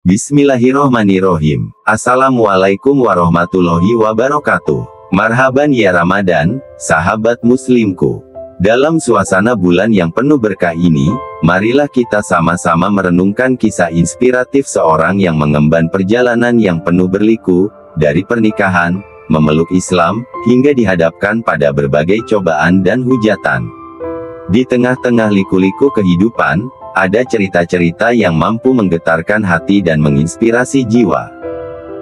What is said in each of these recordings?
Bismillahirrohmanirrohim. Assalamualaikum warahmatullahi wabarakatuh. Marhaban ya Ramadan, sahabat muslimku. Dalam suasana bulan yang penuh berkah ini, marilah kita sama-sama merenungkan kisah inspiratif seorang yang mengemban perjalanan yang penuh berliku, dari pernikahan, memeluk Islam, hingga dihadapkan pada berbagai cobaan dan hujatan. Di tengah-tengah liku-liku kehidupan, ada cerita-cerita yang mampu menggetarkan hati dan menginspirasi jiwa.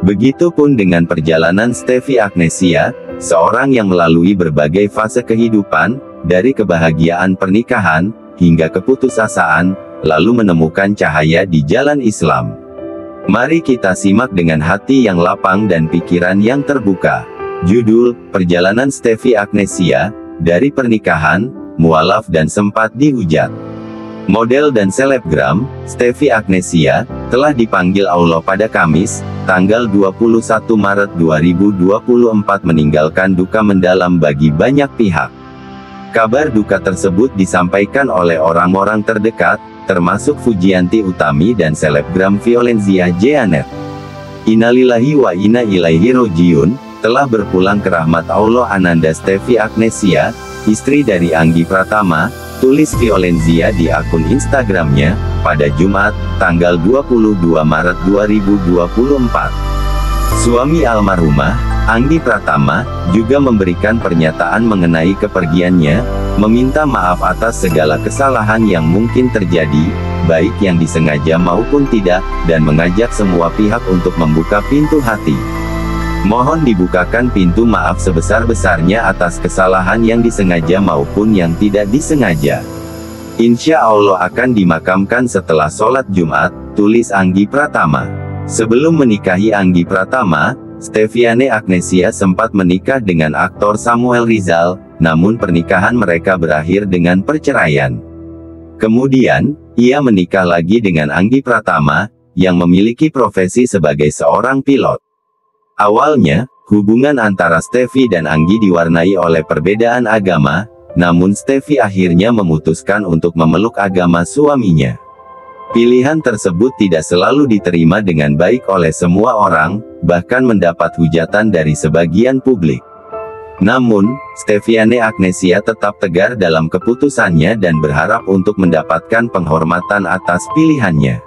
Begitupun dengan perjalanan Stevie Agnesia, seorang yang melalui berbagai fase kehidupan, dari kebahagiaan pernikahan, hingga keputusasaan, lalu menemukan cahaya di jalan Islam. Mari kita simak dengan hati yang lapang dan pikiran yang terbuka. Judul, Perjalanan Stevie Agnesia, dari pernikahan, mualaf dan sempat dihujat. Model dan selebgram, Stevie Agnesia, telah dipanggil Allah pada Kamis, tanggal 21 Maret 2024 meninggalkan duka mendalam bagi banyak pihak. Kabar duka tersebut disampaikan oleh orang-orang terdekat, termasuk Fujianti Utami dan selebgram Violenzia Janet. Innalillahi wa inna ilaihi rojiun, telah berpulang ke rahmat Allah Ananda Stevie Agnesia, istri dari Anggi Pratama, tulis Violenzia di akun Instagramnya, pada Jumat, tanggal 22 Maret 2024. Suami almarhumah, Anggi Pratama, juga memberikan pernyataan mengenai kepergiannya, meminta maaf atas segala kesalahan yang mungkin terjadi, baik yang disengaja maupun tidak, dan mengajak semua pihak untuk membuka pintu hati. Mohon dibukakan pintu maaf sebesar-besarnya atas kesalahan yang disengaja maupun yang tidak disengaja. Insya Allah akan dimakamkan setelah sholat Jumat, tulis Anggi Pratama. Sebelum menikahi Anggi Pratama, Steviane Agnesia sempat menikah dengan aktor Samuel Rizal, namun pernikahan mereka berakhir dengan perceraian. Kemudian, ia menikah lagi dengan Anggi Pratama, yang memiliki profesi sebagai seorang pilot. Awalnya, hubungan antara Stevie dan Anggi diwarnai oleh perbedaan agama, namun Stevie akhirnya memutuskan untuk memeluk agama suaminya. Pilihan tersebut tidak selalu diterima dengan baik oleh semua orang, bahkan mendapat hujatan dari sebagian publik. Namun, Steviane Agnesia tetap tegar dalam keputusannya dan berharap untuk mendapatkan penghormatan atas pilihannya.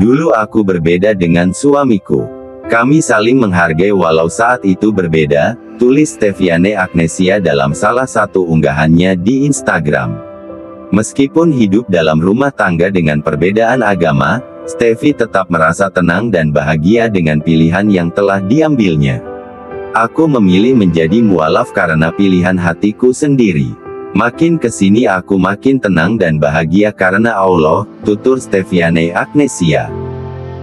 Dulu aku berbeda dengan suamiku. Kami saling menghargai walau saat itu berbeda, tulis Steviane Agnesia dalam salah satu unggahannya di Instagram. Meskipun hidup dalam rumah tangga dengan perbedaan agama, Stevie tetap merasa tenang dan bahagia dengan pilihan yang telah diambilnya. Aku memilih menjadi mualaf karena pilihan hatiku sendiri. Makin ke sini aku makin tenang dan bahagia karena Allah, tutur Steviane Agnesia.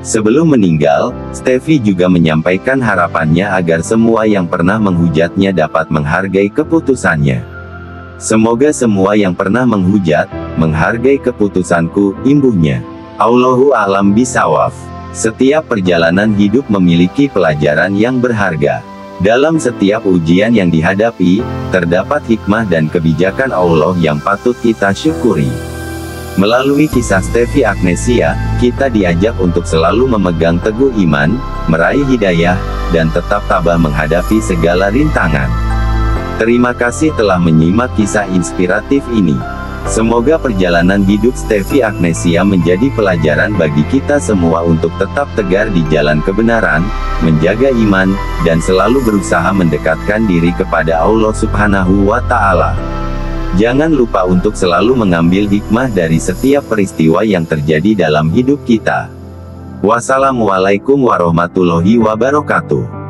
Sebelum meninggal, Stevie juga menyampaikan harapannya agar semua yang pernah menghujatnya dapat menghargai keputusannya. Semoga semua yang pernah menghujat, menghargai keputusanku, imbuhnya. Allahu alam bisawaf. Setiap perjalanan hidup memiliki pelajaran yang berharga. Dalam setiap ujian yang dihadapi, terdapat hikmah dan kebijakan Allah yang patut kita syukuri. Melalui kisah Stevie Agnesia, kita diajak untuk selalu memegang teguh iman, meraih hidayah, dan tetap tabah menghadapi segala rintangan. Terima kasih telah menyimak kisah inspiratif ini. Semoga perjalanan hidup Stevie Agnesia menjadi pelajaran bagi kita semua untuk tetap tegar di jalan kebenaran, menjaga iman, dan selalu berusaha mendekatkan diri kepada Allah Subhanahu wa Ta'ala. Jangan lupa untuk selalu mengambil hikmah dari setiap peristiwa yang terjadi dalam hidup kita. Wassalamualaikum warahmatullahi wabarakatuh.